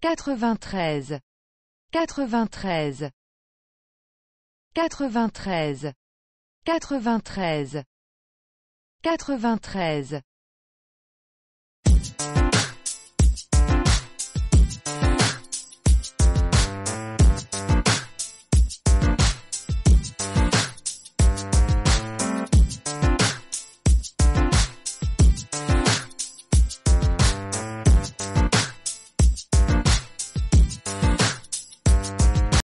quatre-vingt-treize, quatre-vingt-treize, quatre-vingt-treize, quatre-vingt-treize, quatre-vingt-treize.